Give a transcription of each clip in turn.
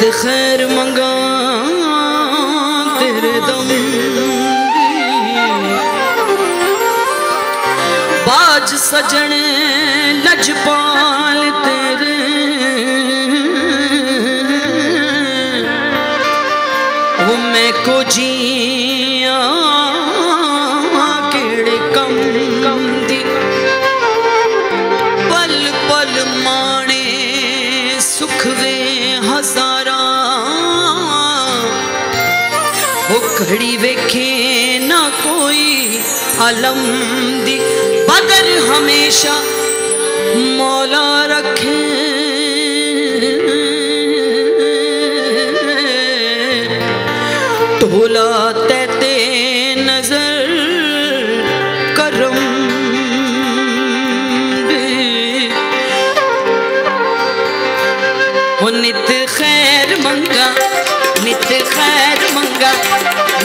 नित खैर मंगा तेरे दम बाज सजन लजपाल तेरे। वो मैं को जिया घड़ी वेखे ना कोई अलम दी। बदल हमेशा मौला रखे। तोला तैते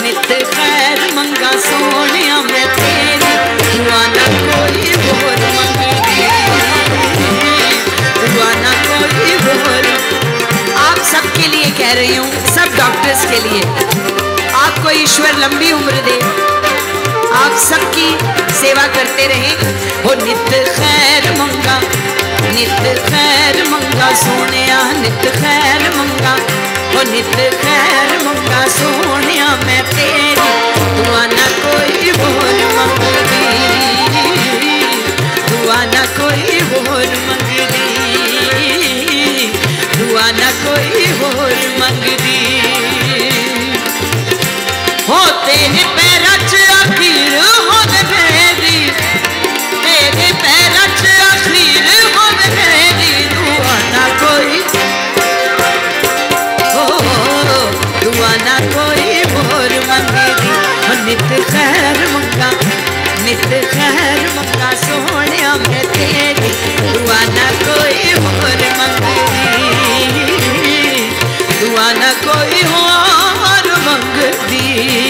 नित खैर मंगा सोनिया तेरी। ना कोई ना कोई आप सबके लिए कह रही हूँ, सब डॉक्टर्स के लिए। आपको ईश्वर लंबी उम्र दे। आप सबकी सेवा करते रहे। हो नित खैर मंगा, नित खैर मंगा सोनिया नित खैर मंगा। हो नित खैर मंगा सोनिया मैं तेरी। दुआ ना कोई बोल मंगदी दुआ ना कोई बोल मंगदी दुआ ना कोई बोल मंगदी हो तेरे पैरां च होवे ना कोई और मंगदी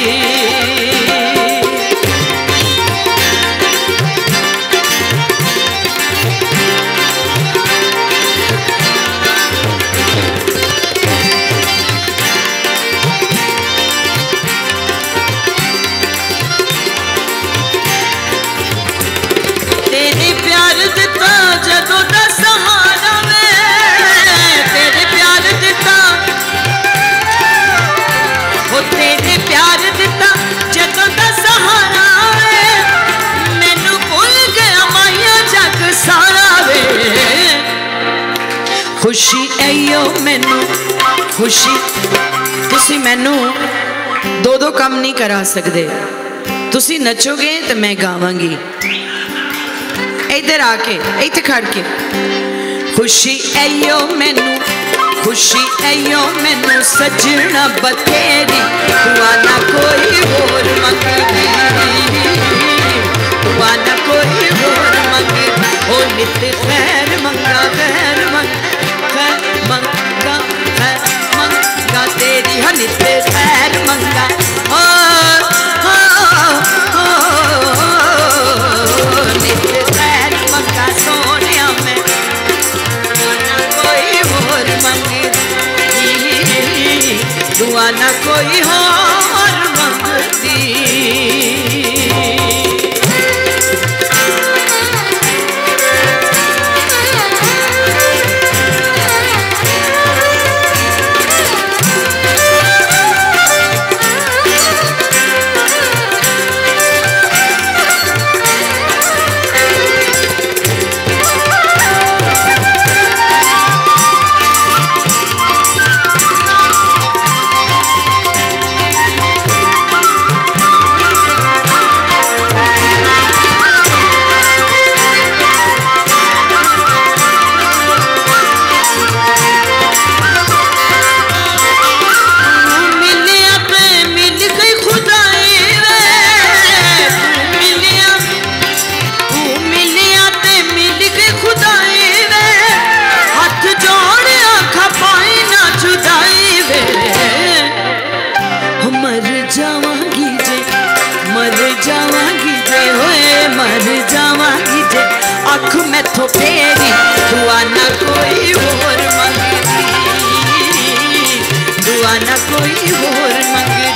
खुशी आइयो मैनू खुशी ਤੁਸੀਂ ਮੈਨੂੰ ਦੋ ਦੋ ਕੰਮ ਨਹੀਂ ਕਰਾ ਸਕਦੇ ਤੁਸੀਂ ਨੱਚੋਗੇ ਤੇ ਮੈਂ ਗਾਵਾਂਗੀ ਇੱਧਰ ਆ ਕੇ ਇੱਥੇ ਖੜ ਕੇ ਖੁਸ਼ੀ ਆਇਓ ਮੈਨੂੰ ਖੁਸ਼ੀ ਆਇਓ ਮੈਨੂੰ ਸਜਣਾ ਬਥੇਰੀ ਦੁਆ ਨਾ ਕੋਈ ਹੋਰ ਮੰਗਦੀ ਦੁਆ ਨਾ ਕੋਈ ਹੋਰ ਮੰਗਦੀ ਉਹ hijo जावांगी जे मर जावांगी जे होए, मर जावांगी जे अख में तो तेरी दुआ ना कोई और मंगदी दुआ ना कोई होर मंगती